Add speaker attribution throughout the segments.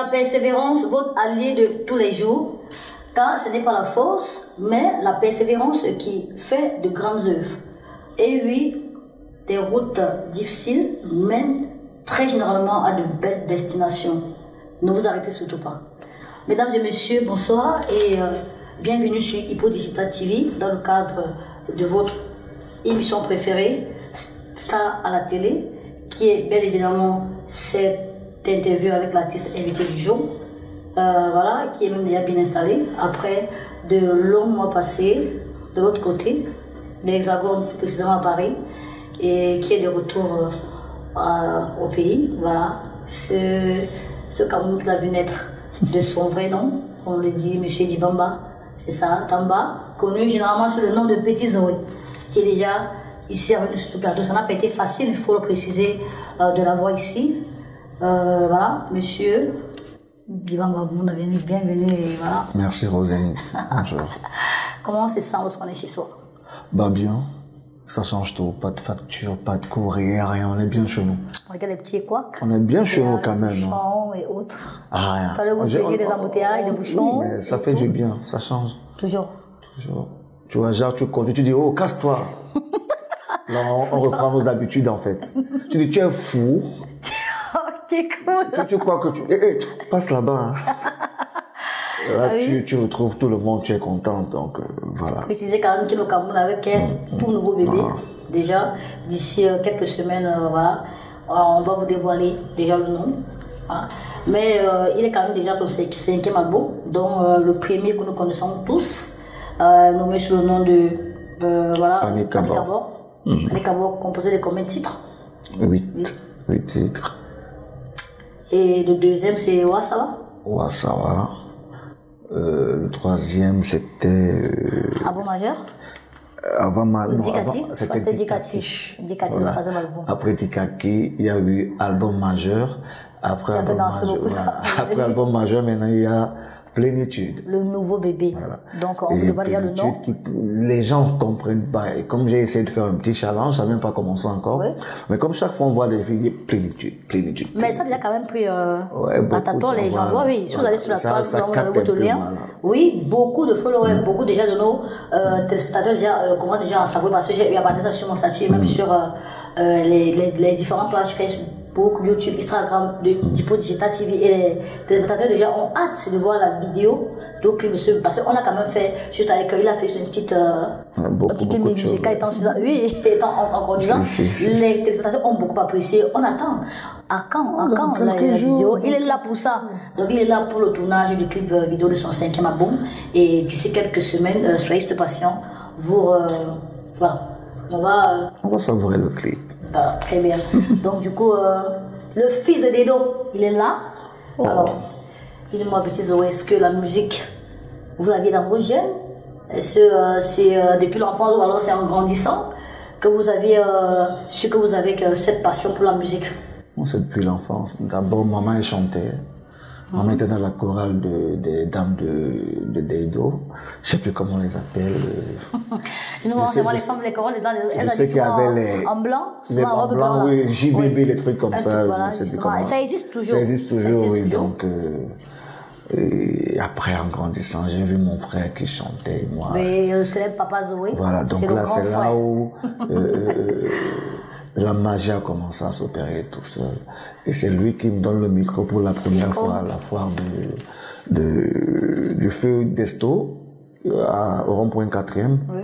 Speaker 1: La persévérance votre allié de tous les jours, car ce n'est pas la force, mais la persévérance qui fait de grandes œuvres. Et oui, des routes difficiles mènent très généralement à de belles destinations. Ne vous arrêtez surtout pas. Mesdames et messieurs, bonsoir et euh, bienvenue sur Hippo Digital TV dans le cadre de votre émission préférée, Star à la télé, qui est bien évidemment cette interview avec l'artiste invité du jour. Euh, voilà, qui est même déjà bien installé après de longs mois passés de l'autre côté, l'Hexagone, plus précisément à Paris, et qui est de retour euh, au pays. Voilà, ce, ce Cameroun l'a vu naître de son vrai nom, on le dit, Monsieur Dibamba, c'est ça, Tamba, connu généralement sous le nom de Petit Zoé, qui est déjà ici avec nous sur ce plateau. Ça n'a pas été facile, il faut le préciser, euh, de l'avoir ici. Euh, voilà, monsieur bienvenue et voilà.
Speaker 2: Merci Rosine. Bonjour.
Speaker 1: Comment on se sent lorsqu'on est chez soi?
Speaker 2: Bah bien. Ça change tout. Pas de facture, pas de courrier, rien. On est bien chez nous.
Speaker 1: Regarde les petits quoi
Speaker 2: On est bien chez nous quand même. Hein.
Speaker 1: bouchons et autres.
Speaker 2: Ah, rien.
Speaker 1: T'as le goût de des embouteillages, des bouchons.
Speaker 2: Oui, mais ça fait
Speaker 1: tout.
Speaker 2: du bien. Ça change.
Speaker 1: Toujours.
Speaker 2: Toujours. Tu vois, genre, tu conduis, tu dis, oh, casse-toi. Là, on, on reprend nos habitudes, en fait. Tu dis, tu es fou. Tu, tu crois que tu... Eh, eh, passe là-bas. hein. Là,
Speaker 1: Ah oui.
Speaker 2: tu, tu retrouves tout le monde, tu es content. Donc, euh, voilà.
Speaker 1: préciser quand même qu'il est au Cameroun avec un tout nouveau bébé. Déjà, d'ici euh, quelques semaines, euh, voilà, Euh, on va vous dévoiler déjà le nom. hein. Mais euh, il est quand même déjà son cinq- cinquième album, dont le premier que nous connaissons tous, nommé sous le nom de voilà,
Speaker 2: Annie. Kabor.
Speaker 1: Annie Kabor, composé de combien de titres?
Speaker 2: Huit. Huit titres.
Speaker 1: Et le deuxième, c'est Wasawa,
Speaker 2: Wassawa. Euh, le troisième, c'était... euh,
Speaker 1: album majeur.
Speaker 2: avant ma... non,
Speaker 1: Dikati,
Speaker 2: avant-
Speaker 1: je crois que
Speaker 2: C'était Dikati.
Speaker 1: Dikati. Dikati, le
Speaker 2: Voilà.
Speaker 1: troisième album.
Speaker 2: Après Dikaki, il y a eu album majeur. Après album majeur, voilà. Après album majeur, maintenant il y a Plénitude.
Speaker 1: Le nouveau bébé. Donc, on vous dévoile déjà le nom.
Speaker 2: Qui, les gens ne comprennent pas. Et comme j'ai essayé de faire un petit challenge, ça n'a même pas commencé encore. Mais comme chaque fois on voit des filles, plénitude, plénitude.
Speaker 1: Mais ça a déjà quand même pris euh,
Speaker 2: Ouais,
Speaker 1: les gens
Speaker 2: voilà.
Speaker 1: oui, si vous allez sur la
Speaker 2: Ça-
Speaker 1: page,
Speaker 2: ça
Speaker 1: vous lien.
Speaker 2: Mm.
Speaker 1: Oui, beaucoup de followers, beaucoup déjà de nos euh, téléspectateurs déjà euh, comment déjà en savoir parce que j'ai eu à sur mon statut et même
Speaker 2: Mm.
Speaker 1: sur euh, les, les, les différentes pages Facebook, YouTube, Instagram, de Dipo Digital TV et les téléspectateurs déjà ont hâte de voir la vidéo. Donc, monsieur, parce qu'on a quand même fait, juste avec il a fait une petite, euh,
Speaker 2: beaucoup,
Speaker 1: un petit
Speaker 2: beaucoup
Speaker 1: musical étant, oui, étant en- encore disant,
Speaker 2: Si, si, si,
Speaker 1: les téléspectateurs ont beaucoup apprécié. On attend. À quand, à quand la, la vidéo? Il est là pour ça. Donc il est là pour le tournage du clip euh, vidéo de son cinquième album. Et d'ici quelques semaines, euh, soyez patients. Vous, euh, voilà. On va, euh,
Speaker 2: On va savourer le clip.
Speaker 1: Voilà, très bien. Donc du coup, euh, le fils de Dedo, il est là. Alors, dis-moi petit Zoé, est-ce que la musique, vous l'aviez dans vos gènes? Est-ce que euh, c'est euh, depuis l'enfance ou alors c'est en grandissant que vous avez euh, su que vous avez euh, cette passion pour la musique?
Speaker 2: Moi, c'est depuis l'enfance. D'abord, maman, elle Maman était dans la chorale de- des dames de, de Deido. Je sais plus comment on les appelle.
Speaker 1: Je ne vois
Speaker 2: sais-
Speaker 1: pas les femmes, les corolles, les
Speaker 2: Je
Speaker 1: elles
Speaker 2: sais
Speaker 1: habillent
Speaker 2: qu'il y
Speaker 1: souvent
Speaker 2: avait
Speaker 1: en-
Speaker 2: les-
Speaker 1: en blanc,
Speaker 2: les
Speaker 1: en robe là.
Speaker 2: oui, JBB, les trucs comme
Speaker 1: Un
Speaker 2: ça,
Speaker 1: truc, voilà,
Speaker 2: comment.
Speaker 1: Ça existe toujours.
Speaker 2: Ça existe
Speaker 1: Ça
Speaker 2: toujours,
Speaker 1: existe
Speaker 2: oui.
Speaker 1: toujours.
Speaker 2: Donc, euh, et après, en grandissant, j'ai vu mon frère qui chantait, moi.
Speaker 1: Mais le célèbre Papa Zoé,
Speaker 2: Voilà, donc là, c'est là où euh, euh, la magie a commencé à s'opérer tout seul. Et c'est lui qui me donne le micro pour la première fois à la foire de, de, du feu d'Esto, à- au rond-point 4e.
Speaker 1: Oui.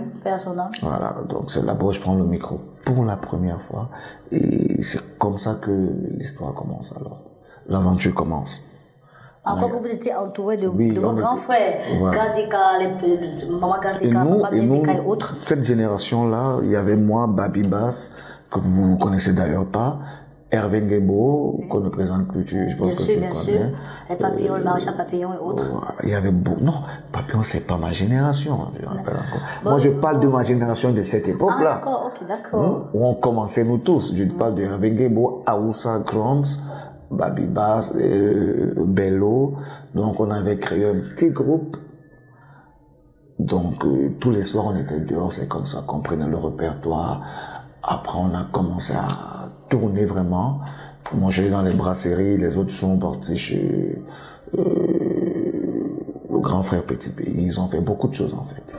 Speaker 2: Voilà, donc c'est là-bas où je prends le micro pour la première fois. Et c'est comme ça que l'histoire commence alors. L'aventure commence.
Speaker 1: Encore que vous étiez entouré de,
Speaker 2: Oui,
Speaker 1: de vos grands
Speaker 2: était-
Speaker 1: frères,
Speaker 2: voilà.
Speaker 1: Gazeka, les, maman Gazeka, papa Gazeka et autres.
Speaker 2: cette génération-là, il y avait moi, Babi Bass, que vous ne connaissez d'ailleurs pas, Hervé Ngebo, qu'on ne présente plus, tu- je pense
Speaker 1: Bien
Speaker 2: que
Speaker 1: sûr,
Speaker 2: tu
Speaker 1: bien
Speaker 2: le
Speaker 1: sûr.
Speaker 2: connais.
Speaker 1: Les papillons, le maréchal papillon et autres.
Speaker 2: Il y avait beau... Non, Papillon, c'est pas ma génération, hein, je rappelle encore. Moi, je parle de ma génération de cette
Speaker 1: Ah,
Speaker 2: époque-là.
Speaker 1: d'accord, ok, d'accord.
Speaker 2: où on commençait nous tous. Je parle de Hervé Ngebo, Aoussa Grants, Babi Bass, euh, Bello. Donc on avait créé un petit groupe. Donc euh, tous les soirs on était dehors, c'est comme ça qu'on prenait le répertoire. Après on a commencé à tourner vraiment. Moi, j'ai dans les brasseries, les autres sont partis chez euh, le grand frère Petit Pays. Ils ont fait beaucoup de choses, en fait.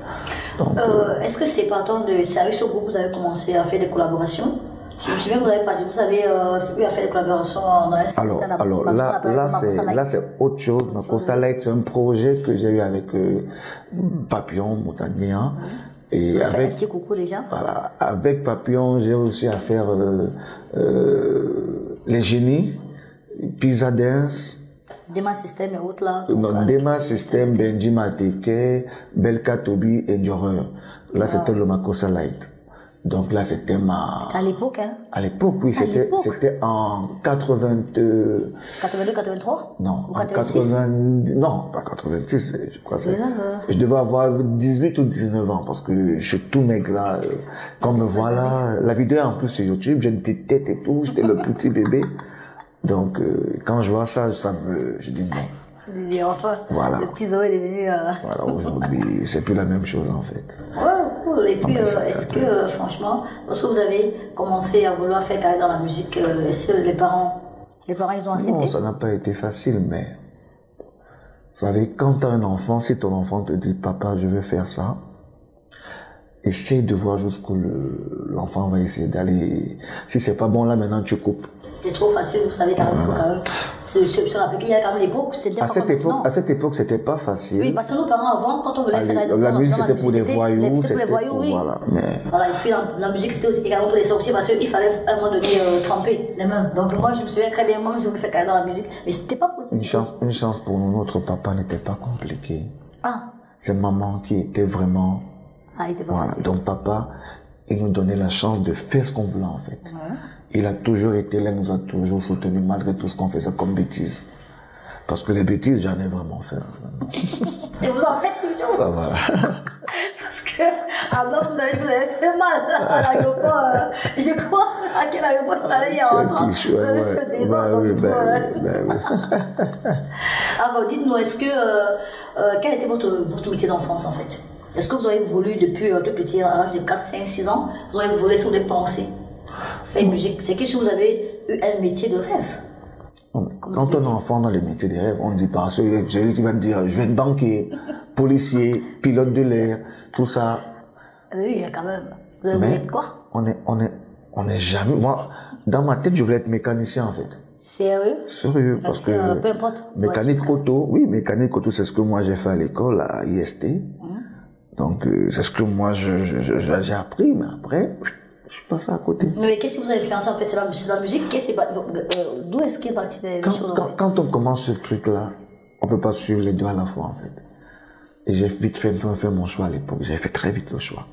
Speaker 1: Euh, Est-ce que c'est partant de. C'est avec ce groupe? Que vous avez commencé à faire des collaborations Je me souviens que vous avez pas dit, vous avez euh, eu à faire des collaborations en.
Speaker 2: Alors, alors là, là, c'est, autre chose. Makosa Light, c'est un projet que j'ai eu avec Papillon Montagnien. Et
Speaker 1: Avec... Un petit coucou déjà.
Speaker 2: voilà, avec Papillon, j'ai aussi à faire euh, euh, les génies, Pizza Dance,
Speaker 1: Dema System et autres là. donc,
Speaker 2: non,
Speaker 1: euh,
Speaker 2: Dema System, Benji Mateke, Belka Tobi et Dioreur. Là, c'était le Makosa Light. Donc là, c'était ma...
Speaker 1: À l'époque, hein.
Speaker 2: À l'époque, oui, c'était, en 80... euh,
Speaker 1: 82, 83
Speaker 2: Non,
Speaker 1: Ou
Speaker 2: en
Speaker 1: 86
Speaker 2: 90, non, pas 86, je crois c'est, je devais avoir 18 ou 19 ans parce que je suis tout mec là, quand me voit là, la vidéo est en plus sur YouTube, j'ai une petite tête et tout, j'étais le petit bébé. Donc, euh, quand je vois ça, ça me, je dis non.
Speaker 1: Je dis, enfin,
Speaker 2: Voilà.
Speaker 1: le petit Zoé est devenu. Euh...
Speaker 2: Voilà, aujourd'hui, c'est plus la même chose en fait.
Speaker 1: Ouais, Et puis,
Speaker 2: mais
Speaker 1: euh,
Speaker 2: ça-
Speaker 1: est-ce que, euh, franchement, lorsque vous avez commencé à vouloir faire carrière dans la musique, euh, est-ce que les parents, les parents, ils ont accepté?
Speaker 2: Non, ça n'a pas été facile, mais vous savez, quand tu as un enfant, si ton enfant te dit papa, je veux faire ça, essaye de voir jusqu'où le- l'enfant va essayer d'aller. Si c'est pas bon là, maintenant tu coupes.
Speaker 1: C'est trop facile, vous savez, quand même, se, rappeler qu'il y a quand même l'époque, c'était
Speaker 2: À cette époque, à cette époque, c'était pas facile.
Speaker 1: Oui, parce que nos parents avant, quand on voulait
Speaker 2: Allez,
Speaker 1: faire
Speaker 2: la
Speaker 1: dans-
Speaker 2: musique c'était pour les voyous,
Speaker 1: c'était pour les voyous, oui.
Speaker 2: voilà.
Speaker 1: Voilà, et puis la, la musique c'était aussi également pour les sorciers parce qu'il fallait à un moment donné euh, tremper les mains. Donc moi je me souviens très bien, moi je voulais faire carrière dans la musique, mais c'était pas possible.
Speaker 2: une chance, une chance pour nous, notre papa n'était pas compliqué.
Speaker 1: Ah,
Speaker 2: C'est maman qui était vraiment.
Speaker 1: ah, il était pas
Speaker 2: Voilà. Donc papa, il nous donnait la chance de faire ce qu'on voulait en fait. Il a toujours été là, il nous a toujours soutenu malgré tout ce qu'on faisait comme bêtises. Parce que les bêtises, j'en ai vraiment fait.
Speaker 1: Et vous en faites toujours
Speaker 2: Ah, voilà.
Speaker 1: Parce que avant vous avez, vous avez fait mal à l'aéroport. euh, je crois à quel aéroport on allait y en rentrant.
Speaker 2: Qui-
Speaker 1: Vous avez
Speaker 2: ouais.
Speaker 1: fait des
Speaker 2: Bah
Speaker 1: ans.
Speaker 2: oui, bah oui, bah oui.
Speaker 1: Alors, dites-nous, est-ce que, euh, euh, quel était votre, votre métier d'enfance en fait? Est-ce que vous avez voulu depuis euh, tout petit, à l'âge de 4, 5, 6 ans, vous avez voulu, est-ce que vous avez pensé faire une musique? C'est que si vous avez eu un métier de rêve
Speaker 2: Quand on est enfant dans les métiers des rêves, on ne dit pas, c'est celui qui va me dire, je vais être banquier, policier, pilote de l'air, tout ça.
Speaker 1: Oui, il y a quand même. Vous avez voulu
Speaker 2: Mais
Speaker 1: être quoi?
Speaker 2: on est, on est, on est jamais, moi, dans ma tête, je voulais être mécanicien en fait.
Speaker 1: Sérieux?
Speaker 2: Sérieux, parce que
Speaker 1: peu importe.
Speaker 2: mécanique auto, oui, mécanique auto, c'est ce que moi j'ai fait à l'école, à IST.
Speaker 1: Hein?
Speaker 2: Donc, euh, c'est ce que moi j'ai appris, mais après, je suis passé à côté.
Speaker 1: Mais qu'est-ce qui vous a influencé en fait C'est la, la musique? Qu'est-ce euh, D'où est-ce qu'est parti les,
Speaker 2: Quand,
Speaker 1: choses en
Speaker 2: quand,
Speaker 1: fait?
Speaker 2: quand on commence ce truc-là, on peut pas suivre les deux à la fois, en fait. Et j'ai vite fait, fait mon choix à l'époque. J'ai fait très vite le choix.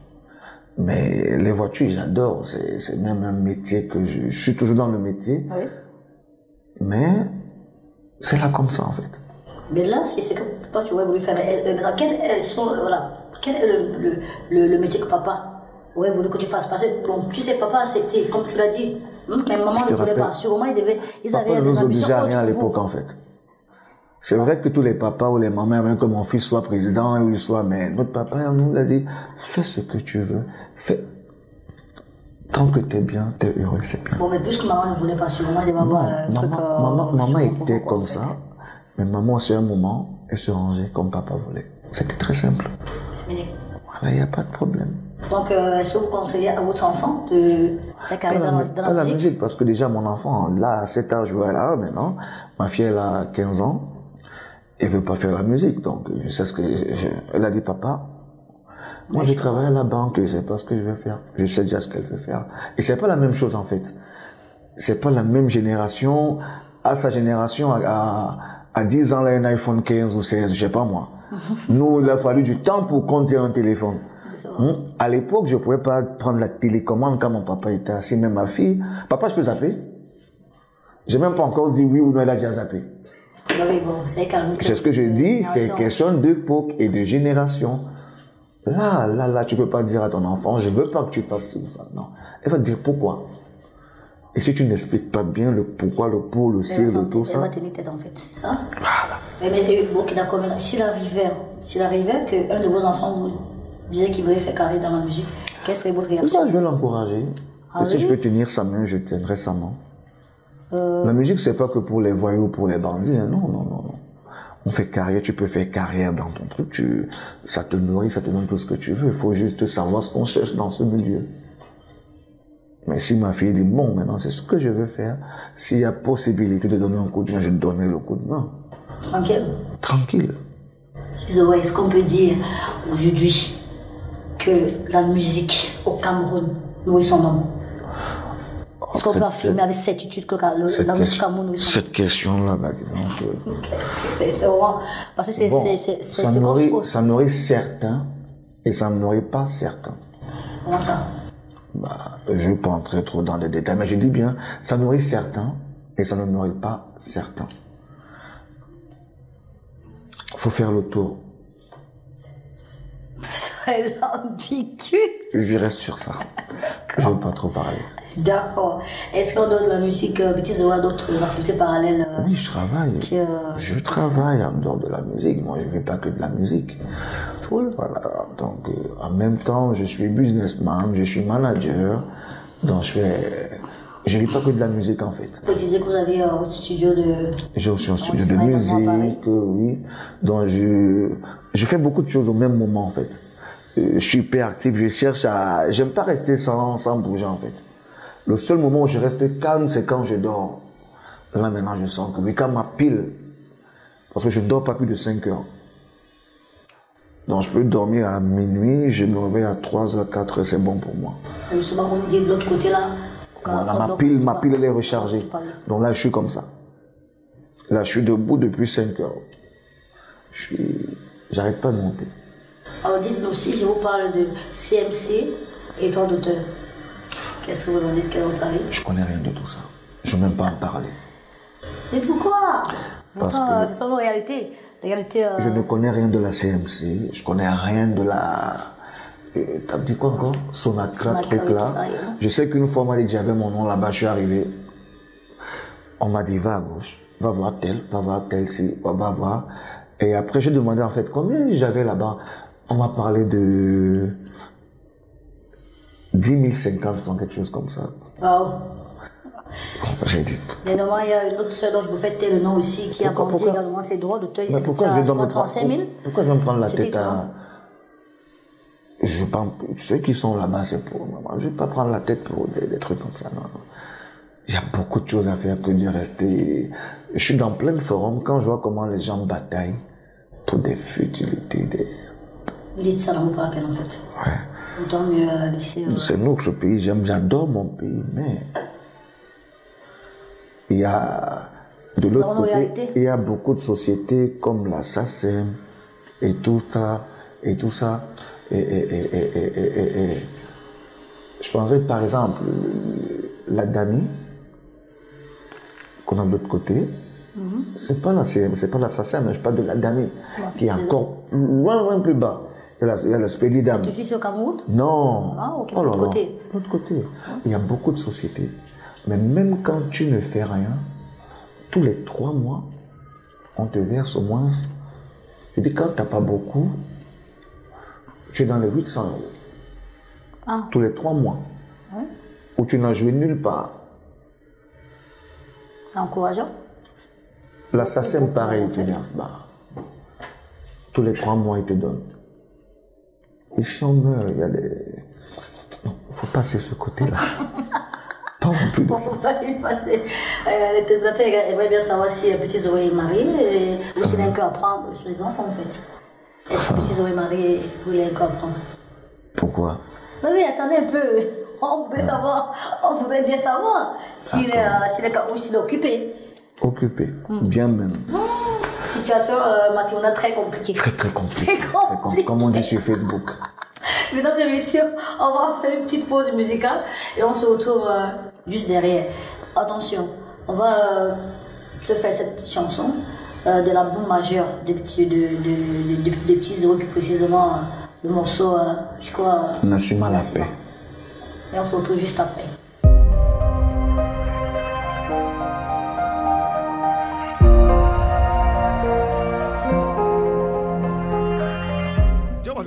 Speaker 2: Mais les voitures, j'adore. C'est, même un métier que je, je suis toujours dans le métier.
Speaker 1: Oui.
Speaker 2: Mais c'est là comme ça, en fait.
Speaker 1: Mais là, c'est ce que toi tu aurais voulu faire. Mais, euh, maintenant, quel, elles sont, voilà, quel est le, le, le, le métier que papa aurait voulu que tu fasses? Parce que, bon, tu sais, papa, c'était, comme tu l'as dit, hum, mais maman ne voulait pas. Sûrement, ils, devaient, ils
Speaker 2: Papa
Speaker 1: avaient
Speaker 2: ne
Speaker 1: des
Speaker 2: nous
Speaker 1: ambitions
Speaker 2: à rien à l'époque, en fait. C'est vrai que tous les papas ou les mamans aimeraient que mon fils soit président ou il soit, mais notre papa il nous a dit, fais ce que tu veux, fais. Tant que t'es bien, t'es heureux, c'est bien.
Speaker 1: Bon, mais puisque maman ne voulait pas, sûrement, il devait avoir un
Speaker 2: maman,
Speaker 1: truc.
Speaker 2: maman,
Speaker 1: euh,
Speaker 2: maman, maman était comme ça, mais maman, c'est un moment, elle se rangeait comme papa voulait. C'était très simple. Voilà, il n'y a pas de problème.
Speaker 1: Donc, euh, est-ce que vous conseillez à votre enfant de faire carrière dans,
Speaker 2: la,
Speaker 1: dans la
Speaker 2: la
Speaker 1: musique
Speaker 2: musique, parce que déjà mon enfant, là, à cet âge où elle a maintenant, ma fille, elle a 15 ans, elle veut pas faire la musique, donc je sais ce que, je- elle a dit, papa, moi je travaille à la banque, je sais pas ce que je veux faire, je sais déjà ce qu'elle veut faire. Et c'est pas la même chose en fait. C'est pas la même génération, à sa génération, à, à, à 10 ans, là, un iPhone 15 ou 16, je sais pas moi. Nous, il a fallu du temps pour compter un téléphone. Hmm? À l'époque, je pouvais pas prendre la télécommande quand mon papa était assis, même ma fille. Papa, je peux zapper? J'ai même pas encore dit oui ou non, elle a déjà zappé.
Speaker 1: Oui, bon, c'est
Speaker 2: ce que je dis, c'est question d'époque et de génération. Là, là, là, tu peux pas dire à ton enfant, je veux pas que tu fasses ça. Non. Elle va te dire pourquoi. Et si tu n'expliques pas bien le pourquoi, le pour, le
Speaker 1: Elle
Speaker 2: le tout ça.
Speaker 1: en fait, c'est ça Mais, mais euh, ok, d'accord, mais s'il arrivait, s'il arrivait qu'un de vos enfants vous disait qu'il voulait faire carrière dans la musique, quelle serait votre réaction
Speaker 2: Ça, je vais l'encourager.
Speaker 1: Ah
Speaker 2: et si je peux tenir sa main, je tiendrai sa main.
Speaker 1: Euh,
Speaker 2: La musique, c'est pas que pour les voyous, pour les bandits. hein. Non, non, non, non. On fait carrière, tu peux faire carrière dans ton truc, tu, ça te nourrit, ça te donne tout ce que tu veux. Il faut juste savoir ce qu'on cherche dans ce milieu. Mais si ma fille dit, bon, maintenant c'est ce que je veux faire, s'il y a possibilité de donner un coup de main, je donnerai le coup de main.
Speaker 1: Tranquille.
Speaker 2: Tranquille.
Speaker 1: Est-ce qu'on peut dire aujourd'hui que la musique au Cameroun nourrit son homme Est-ce qu'on peut affirmer avec certitude que la musique
Speaker 2: question-
Speaker 1: Cameroun nourrit son
Speaker 2: cette question-là, bah, euh,
Speaker 1: homme C'est vraiment. Parce que c'est
Speaker 2: bon, ça, nourrit, ça nourrit certains et ça ne nourrit pas certains.
Speaker 1: Comment ça?
Speaker 2: Bah, je ne vais pas entrer trop dans les détails, mais je dis bien, ça nourrit certains et ça ne nourrit pas certains. faut faire le tour. Je reste sur ça. Je ne veux pas trop parler.
Speaker 1: D'accord. Est-ce qu'en dehors de la musique, euh, Petit Zoé a d'autres activités parallèles euh,
Speaker 2: Oui, je travaille.
Speaker 1: qui, euh,
Speaker 2: Je travaille en dehors de la musique. Moi, je ne fais pas que de la musique.
Speaker 1: cool
Speaker 2: Voilà. Donc, euh, en même temps, je suis businessman, je suis manager. Donc, je fais. Je ne vis pas que de la musique, en fait.
Speaker 1: Précisez que vous avez euh, votre studio de.
Speaker 2: J'ai aussi un studio de musique, oui. Donc je, je fais beaucoup de choses au même moment en fait. Euh, je suis hyper actif, je cherche à, j'aime pas rester sans, sans bouger en fait. Le seul moment où je reste calme, c'est quand je dors. Là maintenant, je sens que oui, quand ma pile, parce que je dors pas plus de 5 heures. Donc je peux dormir à minuit, je me réveille à 3 heures, 4 heures, c'est bon pour moi.
Speaker 1: Justement, comme vous dites de l'autre côté là.
Speaker 2: Voilà,
Speaker 1: on
Speaker 2: ma pile,
Speaker 1: on
Speaker 2: ma pile, elle est
Speaker 1: on
Speaker 2: rechargée. Donc là, je suis comme ça. Là, je suis debout depuis 5 heures. Je suis, j'arrête pas de monter.
Speaker 1: Alors dites-nous si je vous parle de CMC et droit d'auteur. Qu'est-ce que vous en dites Quel est votre avis?
Speaker 2: Je connais rien de tout ça. Je ne veux même pas en parler.
Speaker 1: Mais pourquoi?
Speaker 2: Parce
Speaker 1: Pourtant,
Speaker 2: que-
Speaker 1: C'est nos réalités. La réalité. euh,
Speaker 2: Je ne connais rien de la CMC. Je connais rien de la. euh, T'as dit quoi encore? Sonatra, truc là.
Speaker 1: ça,
Speaker 2: Je sais qu'une fois, on m'a dit que j'avais mon nom là-bas. Je suis arrivé. On m'a dit, va à gauche, va voir tel, va voir tel, si, va voir. Et après, j'ai demandé en fait combien j'avais là-bas? On m'a parlé de 10 050 francs, quelque chose comme ça.
Speaker 1: Waouh.
Speaker 2: J'ai dit,
Speaker 1: Mais normalement, il y a une autre sœur dont je vous fais le nom aussi qui a vendu également ses droits d'auteur.
Speaker 2: Mais pourquoi je dois me prendre,
Speaker 1: 35 000
Speaker 2: pourquoi je vais me prendre la tête à... Je pense, ceux qui sont là-bas, c'est pour moi. Je vais pas prendre la tête pour des, des trucs comme ça, non, non. Il y a beaucoup de choses à faire que de rester... Je suis dans plein de forums quand je vois comment les gens bataillent pour des futilités, des...
Speaker 1: Vous dites ça n'en vaut pas la peine en fait.
Speaker 2: Ouais.
Speaker 1: Autant mieux euh, laisser. euh,
Speaker 2: C'est notre pays, j'adore mon pays, mais il y a de l'autre côté, il y a beaucoup de sociétés comme la SACEM et tout ça et tout ça et, et, et, je prendrais par exemple la DAMI qu'on a de l'autre côté.
Speaker 1: Mhm.
Speaker 2: C'est pas la CM, c'est pas la SACEM, je parle de la DAMI qui est encore loin, loin plus bas. Il y a la, il y a la Spédidam.
Speaker 1: Tu suis ici au Cameroun?
Speaker 2: Non.
Speaker 1: Ah, ok,
Speaker 2: Oh là
Speaker 1: l'autre
Speaker 2: là.
Speaker 1: côté.
Speaker 2: De l'autre côté. Il y a beaucoup de sociétés. Mais même quand tu ne fais rien, tous les trois mois, on te verse au moins. Je dis, quand tu n'as pas beaucoup, tu es dans les 800 euros.
Speaker 1: Ah.
Speaker 2: Tous les trois mois. Où tu n'as joué nulle part.
Speaker 1: C'est encourageant.
Speaker 2: La SACEM, pareil, ils te versent. Bah, tous les trois mois, ils te donnent. Ici, on meurt, il y a des. Non, il faut passer ce côté-là. Pas en plus de
Speaker 1: Bon,
Speaker 2: ça.
Speaker 1: on va y passer. Euh, les téléspectateurs aimeraient bien savoir si euh, Petit Zoé est marié et, ou s'il a un cœur à prendre, les enfants en fait. Est-ce que Petit Zoé est marié ou il a un cœur à prendre?
Speaker 2: Pourquoi?
Speaker 1: Oui, oui, attendez un peu. On voudrait savoir, on voudrait bien savoir s'il est, euh, s'il est, occupé.
Speaker 2: Occupé.
Speaker 1: Hmm.
Speaker 2: Bien même.
Speaker 1: Situation euh, matrimoniale très compliquée.
Speaker 2: Très très compliqué.
Speaker 1: Très compliqué.
Speaker 2: com- Comme on dit sur Facebook.
Speaker 1: Mesdames et messieurs, on va faire une petite pause musicale et on se retrouve euh, juste derrière. Attention, on va euh, se faire cette petite chanson euh, de l'album majeur de, petits- de, de, de, Petits Zéro, plus précisément le morceau, je crois,
Speaker 2: Nassima la paix.
Speaker 1: Et on se retrouve juste après.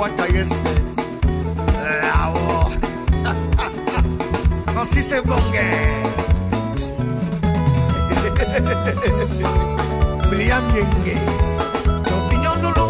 Speaker 3: what I said. Francis eh, William Yenge. Opinion Lulu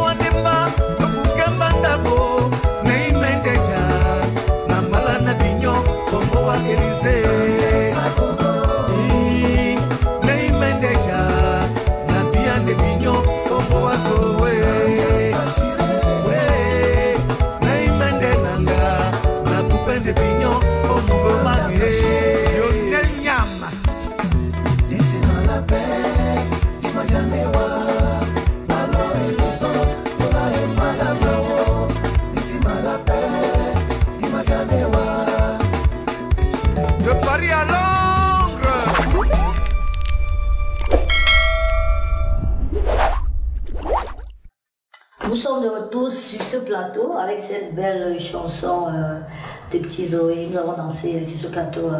Speaker 3: de
Speaker 1: Petit Zoé. Nous avons dansé sur ce plateau. euh,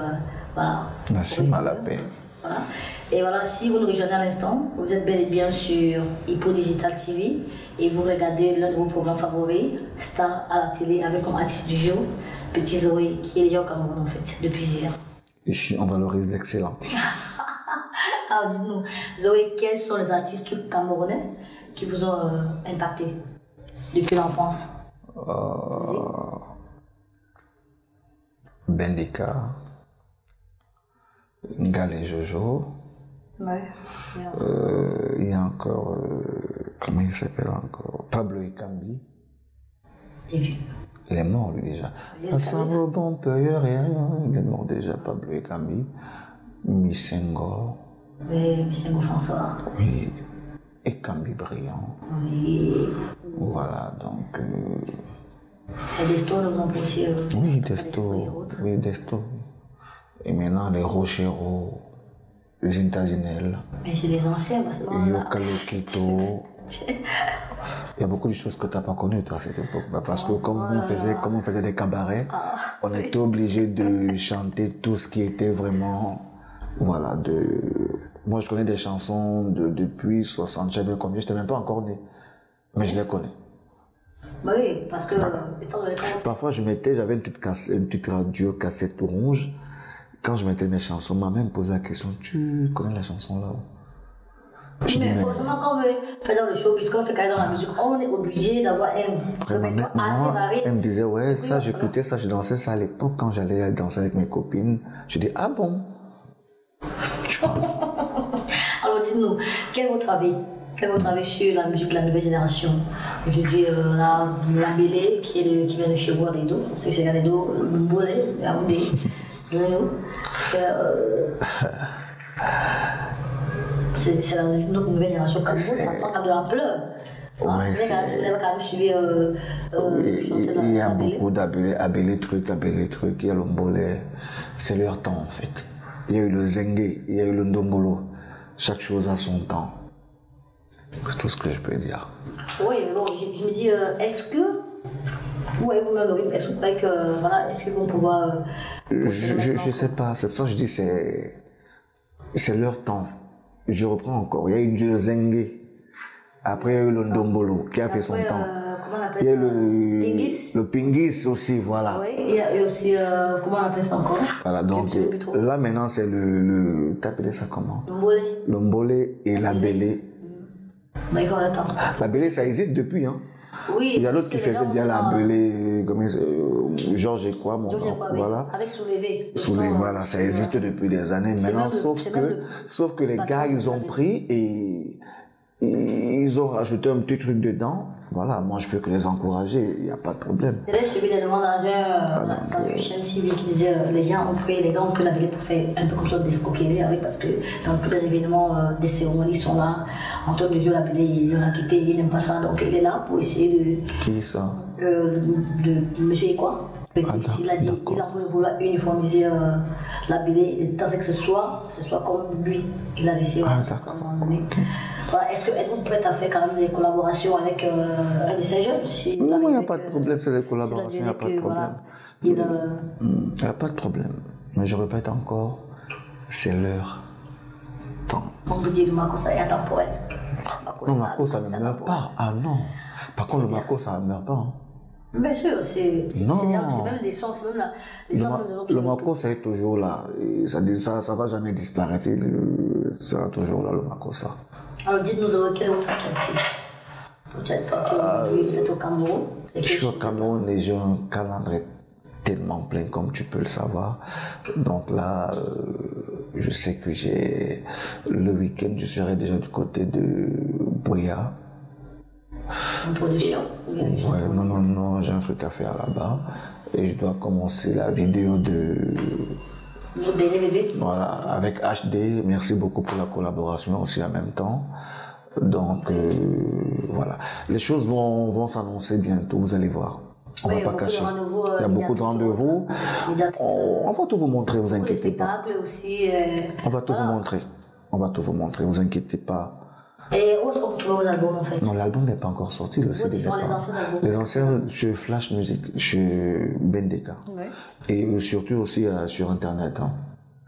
Speaker 1: voilà.
Speaker 2: Merci, Malapé.
Speaker 1: Voilà. Et voilà, si vous nous rejoignez à l'instant, vous êtes bel et bien sur Hippo Digital TV et vous regardez l'un de vos programmes favoris, Star à la télé, avec comme artiste du jour, Petit Zoé, qui est déjà au Cameroun en fait, depuis hier.
Speaker 2: Ici, on valorise l'excellence.
Speaker 1: Alors dites-nous, Zoé, quels sont les artistes camerounais qui vous ont euh, impacté depuis l'enfance?
Speaker 2: Euh, Bendika, Ngalé Jojo,
Speaker 1: Ouais.
Speaker 2: euh, il y a encore, euh, comment il s'appelle encore? Pablo Ikambi.
Speaker 1: Vu?
Speaker 2: Il est mort lui déjà.
Speaker 1: Il est
Speaker 2: Un savant bon payeur et rien, il est mort déjà, Pablo Ikambi. Missengo,
Speaker 1: Oui, Misengo François.
Speaker 2: oui. Ikambi brillant.
Speaker 1: Oui.
Speaker 2: Voilà, donc. euh,
Speaker 1: Et Desto, nous avons aussi. euh,
Speaker 2: Oui,
Speaker 1: Desto et
Speaker 2: Desto.
Speaker 1: autres.
Speaker 2: Oui, Desto. Et maintenant, les Rocheros, Zintazinel,
Speaker 1: Mais c'est des anciens parce que.
Speaker 2: Yokalokito. Il y a beaucoup de choses que tu n'as pas connues, toi, à cette époque. Bah, parce que comme on, faisait, comme on faisait des cabarets, on était obligé de chanter tout ce qui était vraiment. Voilà, de. Moi, je connais des chansons de, depuis 60, je sais combien, je n'étais même pas encore né. Mais je les connais.
Speaker 1: Bah oui, parce que. Étant donné qu'on
Speaker 2: Parfois, je mettais, j'avais une petite, cassette, une petite radio cassette rouge. Quand je mettais mes chansons, ma mère me posait la question Tu connais la chanson là Je dis
Speaker 1: Mais forcément, quand on veut faire dans le show, puisqu'on fait carrière dans la musique, on est obligé d'avoir un assez varié.
Speaker 2: elle me disait Ouais, ça, j'écoutais ça, je dansais ça à l'époque quand j'allais danser avec mes copines. Je dis Ah bon
Speaker 1: Alors dites-nous, quel est votre avis? Quel votre avis sur la musique de la nouvelle génération Aujourd'hui, euh, on a la Bélé qui, est de- qui vient de chez vous à Dedo. On sait que c'est Mbolé, Yaoundé, nous. Euh, c'est la- notre nouvelle génération ça prend de l'ampleur. Hein, vous, avez, vous quand même suivi euh, euh,
Speaker 2: Il y a beaucoup d'abélés, abélés trucs, abélés trucs. Il y a le mbolé. C'est leur temps en fait. Il y a eu le zengue, il y a eu le ndombolo. Chaque chose a son temps. C'est tout ce que je peux dire.
Speaker 1: Oui, mais bon, je, je me dis, euh, est-ce que, rythme, est-ce que vous que, voilà, est-ce qu'ils vont pouvoir. euh,
Speaker 2: Je,
Speaker 1: poursuivre
Speaker 2: je, je sais pas, c'est pour ça que je dis c'est c'est leur temps. Je reprends encore. Il y a eu le zengue. Après, il y a eu le ndombolo qui a fait son temps.
Speaker 1: euh, comment on appelle
Speaker 2: Il y a
Speaker 1: ça?
Speaker 2: le
Speaker 1: Pingis?
Speaker 2: le pingis aussi, voilà.
Speaker 1: Oui, il y a aussi, euh, comment on appelle ça encore?
Speaker 2: Voilà, donc là maintenant c'est le, le t'as appelé ça comment?
Speaker 1: Mbolé.
Speaker 2: Le mbolé et la bélé.
Speaker 1: D'accord, attends.
Speaker 2: La bélé ça existe depuis hein.
Speaker 1: Oui,
Speaker 2: Il y a l'autre qui faisait bien la comment c'est, euh, Georges et quoi, mon
Speaker 1: Georges
Speaker 2: voilà.
Speaker 1: Avec soulevé. Son,
Speaker 2: voilà, ça existe depuis des années maintenant,
Speaker 1: le-
Speaker 2: sauf que,
Speaker 1: le
Speaker 2: sauf que les gars, ils ont pris et, et ils ont rajouté un petit truc dedans. Voilà, moi je peux que les encourager, il n'y a pas de problème.
Speaker 1: J'avais suivi dernièrement dans, un, euh, dans une chaîne TV qui disait euh, les gens ont pris, les gars ont pris la pour faire un peu comme ça d'escroquerie avec parce que dans tous les événements euh, des cérémonies ils sont là. En train de jouer la Bélé, il en a quitté, il n'aime pas ça donc il est là pour essayer
Speaker 2: Qui ça?
Speaker 1: de, euh, de, de monsieur quoi? Oui,
Speaker 2: Ah,
Speaker 1: s'il a dit,
Speaker 2: d'accord.
Speaker 1: il a voulu vouloir uniformiser euh, la BD, tant que ce soit, ce soit comme lui, il a laissé.
Speaker 2: Ah,
Speaker 1: à un moment donné. Voilà, Est-ce que êtes-vous prête à faire quand même des collaborations avec euh, un de ces jeunes si
Speaker 2: Non, il n'y a pas de problème, c'est des collaborations, il n'y a pas de problème.
Speaker 1: il,
Speaker 2: Il n'y a pas de problème. Mais je répète encore, c'est leur temps.
Speaker 1: on peut dire le Marco, ça est intemporel.
Speaker 2: Non,
Speaker 1: ça-
Speaker 2: Marco, ça
Speaker 1: c'est
Speaker 2: ne meurt pas. Ah non. Par contre, le ça ne meurt pas.
Speaker 1: Bien sûr, c'est même c'est même la,
Speaker 2: Le, le Marco, c'est toujours là. Ça ne ça, ça va jamais disparaître. Il sera toujours là, le Marco, ça.
Speaker 1: Alors dites-nous, euh, actualité Vous êtes, aujourd'hui, vous êtes au Cameroun.
Speaker 2: Euh, Je suis au Cameroun et j'ai un calendrier tellement plein, comme tu peux le savoir. Donc là, euh, je sais que j'ai le week-end, je serai déjà du côté de Boya.
Speaker 1: En production ou bien juste en
Speaker 2: Ouais, non, non, non, j'ai un truc à faire là-bas. Et je dois commencer la vidéo de Voilà, avec HD, merci beaucoup pour la collaboration aussi en même temps. Donc euh, voilà, les choses vont, vont s'annoncer bientôt, vous allez voir. On
Speaker 1: Oui,
Speaker 2: va pas cacher.
Speaker 1: euh,
Speaker 2: Il y a beaucoup de rendez-vous.
Speaker 1: euh, médiatiques,
Speaker 2: On, on va tout vous montrer, vous inquiétez pas.
Speaker 1: aussi. euh,
Speaker 2: On va tout
Speaker 1: voilà.
Speaker 2: vous montrer. On va tout vous montrer, vous inquiétez pas.
Speaker 1: Et où est-ce qu'on peut trouver vos albums en fait?
Speaker 2: Non, l'album n'est pas encore sorti, le CD.
Speaker 1: les anciens albums?
Speaker 2: Les anciens, chez Flash Music, chez Bendeka.
Speaker 1: Oui.
Speaker 2: Et euh, surtout aussi euh, sur Internet, hein.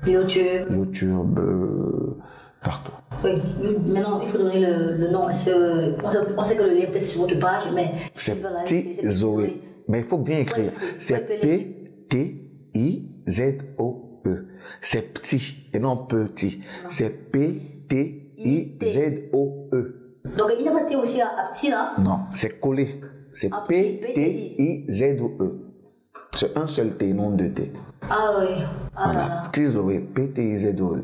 Speaker 1: YouTube.
Speaker 2: YouTube, euh, partout.
Speaker 1: Oui, maintenant il faut donner le, le nom. Euh, on, sait, on sait que le lien peut être sur votre page, mais
Speaker 2: C'est
Speaker 1: c'est
Speaker 2: Zoé. Mais il faut bien écrire.
Speaker 1: Ouais,
Speaker 2: C'est
Speaker 1: ouais,
Speaker 2: P-T-I-Z-O-E. C'est petit et non petit. C'est P-T-I-Z-O-E.
Speaker 1: Donc il n'a pas été aussi à, à petit là.
Speaker 2: Non, c'est collé. C'est
Speaker 1: Ah,
Speaker 2: P-T-I-Z-O-E. C'est un seul T, non deux T.
Speaker 1: Ah oui. Ah
Speaker 2: Voilà.
Speaker 1: là là.
Speaker 2: Petit Zoé, P-T-I-Z-O-E.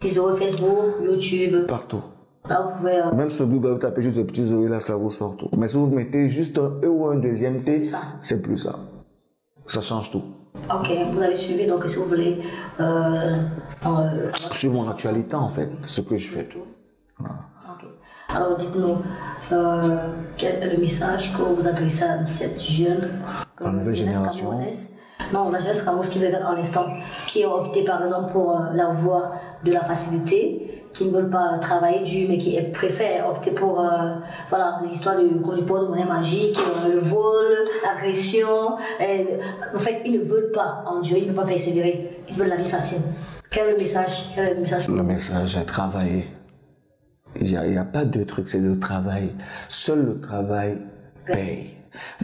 Speaker 1: Petit Zoé, Facebook, YouTube.
Speaker 2: Partout.
Speaker 1: Là vous pouvez. euh,
Speaker 2: Même sur Google, vous tapez juste le petit Zoé, là, ça vous sort tout. Mais si vous mettez juste un E ou un deuxième T, c'est plus ça. Ça change tout.
Speaker 1: Ok, vous avez suivi, donc si vous voulez. Euh, euh,
Speaker 2: Sur mon actualité, en fait, ce que je fais.
Speaker 1: Ok. Alors dites-nous, euh, quel est le message que vous adressez à cette jeune
Speaker 2: La nouvelle génération.
Speaker 1: Non, la jeunesse camerounaise qui regarde en instant, qui ont opté par exemple pour euh, la voie de la facilité, qui ne veulent pas travailler dur, mais qui préfèrent opter pour euh, voilà, l'histoire du, du port de monnaie magique, le vol, l'agression. En fait, ils ne veulent pas endurer, ils ne veulent pas persévérer, ils veulent la vie facile. Quel est le message, quel est le message
Speaker 2: Le message est travailler. Il n'y a, pas de truc, c'est le travail. Seul le travail paye.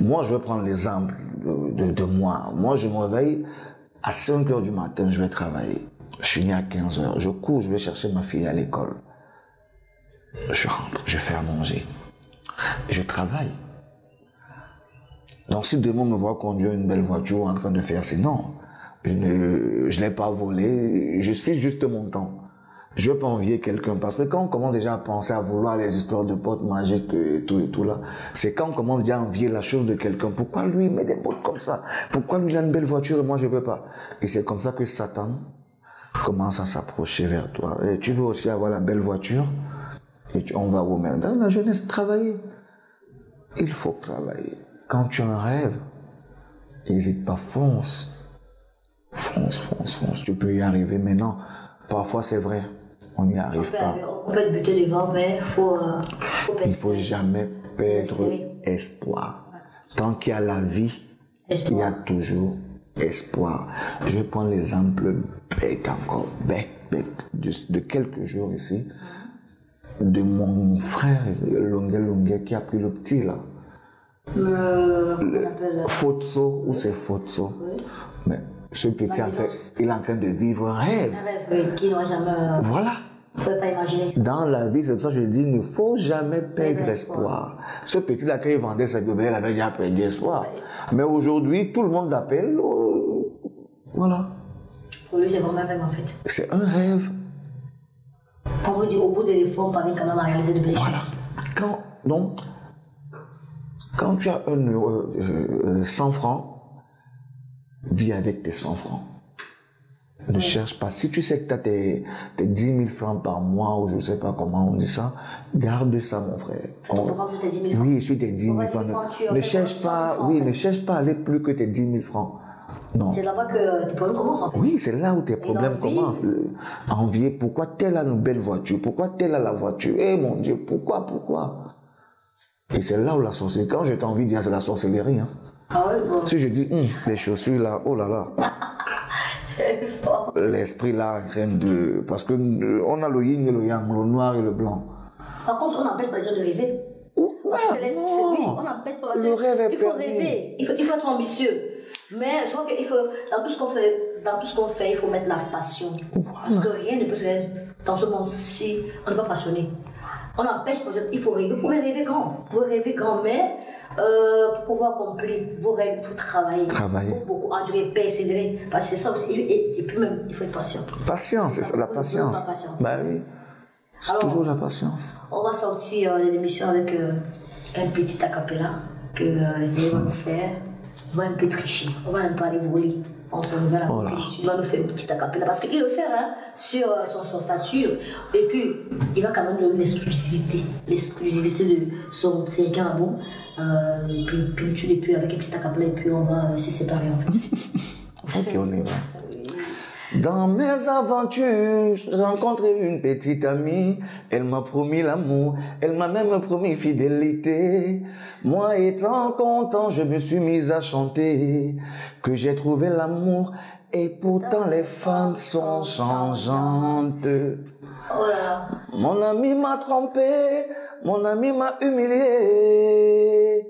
Speaker 2: Moi, je vais prendre l'exemple de, moi. Moi, je me réveille à 5 heures du matin, je vais travailler. Je finis à 15 heures. Je cours, je vais chercher ma fille à l'école. Je rentre, je fais à manger. Je travaille. Donc, si demain on me voit conduire une belle voiture en train de faire ça, non. Je ne, l'ai pas volé. Je suis juste mon temps. Je peux envier quelqu'un parce que quand on commence déjà à penser à vouloir les histoires de potes magiques et tout et tout là, c'est quand on commence déjà à envier la chose de quelqu'un. Pourquoi lui il met des potes comme ça? Pourquoi lui il a une belle voiture et moi je peux pas? Et c'est comme ça que Satan commence à s'approcher vers toi. Et tu veux aussi avoir la belle voiture? Et tu- on va au même. Dans la jeunesse, travailler. Il faut travailler. Quand tu as un rêve, n'hésite pas, fonce. Fonce, fonce, fonce. Tu peux y arriver maintenant. Parfois, c'est vrai, on n'y
Speaker 1: On
Speaker 2: arrive
Speaker 1: peut,
Speaker 2: pas.
Speaker 1: on peut être buté devant, mais il faut, euh, faut
Speaker 2: Il faut
Speaker 1: persévérer.
Speaker 2: jamais perdre espoir. Tant qu'il y a la vie, il y a toujours espoir. Je vais prendre l'exemple bête encore, bête, bête, de, de quelques jours ici, de mon frère Longue Longue qui a pris le petit là.
Speaker 1: Euh, euh,
Speaker 2: Fotso, ou c'est Fotso?
Speaker 1: oui,
Speaker 2: Mais ce petit, il est en train de vivre un rêve.
Speaker 1: un rêve qui n'aurait jamais. euh,
Speaker 2: Voilà.
Speaker 1: Vous ne pouvez pas imaginer.
Speaker 2: Dans la vie, c'est pour ça que je dis, il ne faut jamais perdre espoir. Ce petit-là, quand il vendait sa bébé, il avait déjà perdu espoir. Mais aujourd'hui, tout le monde l'appelle. euh, voilà.
Speaker 1: Pour lui, c'est vraiment un rêve en fait.
Speaker 2: C'est un rêve.
Speaker 1: On vous dit, au bout de l'effort, on parvient quand même à réaliser de belles
Speaker 2: Voilà. Quand, donc, quand tu as un euh, euh, 100 francs, vis avec tes 100 francs. Ne cherche pas. Si tu sais que tu as tes, tes 10 000 francs par mois, ou je sais pas comment on dit ça, garde ça, mon frère. On-
Speaker 1: tu as 10 000 francs,
Speaker 2: Oui, sur tes 10 000
Speaker 1: On va
Speaker 2: francs. Ne,
Speaker 1: francs, tu
Speaker 2: ne cherche
Speaker 1: 100
Speaker 2: pas,
Speaker 1: francs,
Speaker 2: oui,
Speaker 1: en fait.
Speaker 2: ne cherche pas à aller plus que tes 10 000 francs. Non.
Speaker 1: C'est là-bas que tes problèmes commencent en fait.
Speaker 2: Oui, c'est là où tes problèmes commencent. Envier, pourquoi tel a une belle voiture? Pourquoi tel a la voiture? Eh mon Dieu, pourquoi, pourquoi? Et c'est là où la sorcellerie, quand j'ai envie de dire c'est la sorcellerie. Hein.
Speaker 1: Ah bon,
Speaker 2: Si je dis, Hum, les chaussures là, oh là là,
Speaker 1: c'est fort.
Speaker 2: l'esprit là, rien de... Parce que euh, on a le yin et le yang, le noir et le blanc.
Speaker 1: Par contre, on n'empêche pas les gens de rêver. Parce que oui, on n'empêche pas. parce
Speaker 2: Le
Speaker 1: que
Speaker 2: rêve
Speaker 1: il faut rêver, il faut, il faut être ambitieux. Mais je crois qu'il faut, dans tout ce qu'on fait, dans tout ce qu'on fait, il faut mettre la passion. Parce que rien ne peut se faire dans ce monde si on n'est pas passionné. On n'empêche pas, il faut rêver, vous pouvez rêver grand, vous pouvez rêver grand, mais euh, pour pouvoir accomplir vos rêves, il faut travailler.
Speaker 2: Travailler.
Speaker 1: Il faut beaucoup endurer, persévérer. Parce que c'est ça aussi, et, puis même, il faut être patient.
Speaker 2: Patience, c'est ça, la patience. Bah oui, c'est
Speaker 1: Alors-
Speaker 2: toujours la patience.
Speaker 1: On va sortir euh, l'émission avec euh, un petit acapella que euh, Zé va nous faire. On va un peu tricher. On va un peu aller voler. On se renouvelle
Speaker 2: Oh là.
Speaker 1: Il va nous faire un petit acapella parce qu'il le fait hein, sur euh, son, son statut. Et puis, il va quand même l'exclusivité. L'exclusivité de son série Carabou. Euh, et puis, puis, tu l'es plus avec un petit acapella et puis on va euh, se séparer en fait.
Speaker 2: Ok, on y va. Dans mes aventures, j'ai rencontré une petite amie. Elle m'a promis l'amour, elle m'a même promis fidélité. Moi étant content, je me suis mise à chanter que j'ai trouvé l'amour. Et pourtant les femmes sont changeantes. Mon ami m'a trompé, mon ami m'a humilié.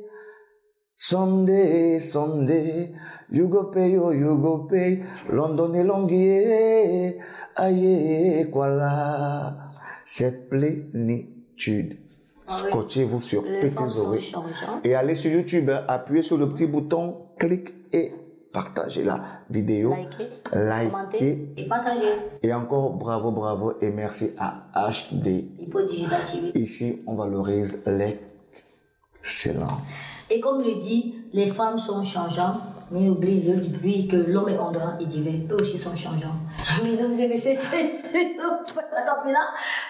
Speaker 2: Someday, someday, you go pay, oh, you go pay. London Longuier, aïe, voilà. C'est plénitude. Scotchez-vous sur
Speaker 1: sont
Speaker 2: Oreilles. Et allez sur YouTube, appuyez sur le petit bouton, clique et partagez la vidéo.
Speaker 1: Likez,
Speaker 2: Likez.
Speaker 1: commentez et partagez.
Speaker 2: Et encore bravo, bravo et merci à HD. Ici, on valorise l'excellence.
Speaker 1: Et comme le dit, les femmes sont changeantes, mais oublie le bruit que l'homme est endurant et divin. Eux aussi sont changeants. Mesdames et messieurs, c'est là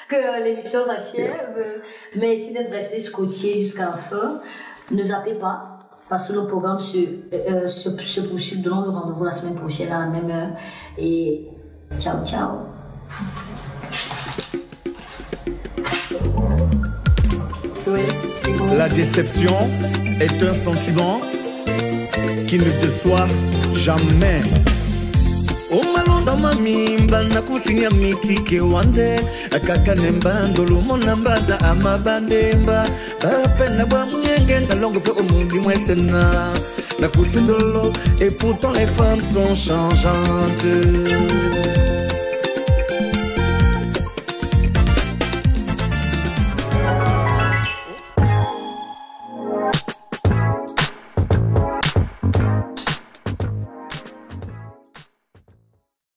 Speaker 1: que l'émission s'achève. Merci d'être resté scotché jusqu'à la fin. Ne zappez pas. Parce que nos programmes se, euh, se, se poursuivent. Donnons-nous rendez-vous la semaine prochaine à la même heure. Et ciao, ciao. Oui, c'est bon.
Speaker 3: La déception est un sentiment qui ne déçoit jamais. umalonda mamimba nakusinya mitike wande akaka nembando lumona mbada amabandemba barapena bwa mungenge ndalongo pe omundi mwesena nakusindolo et pourtant les femmes sont changeantes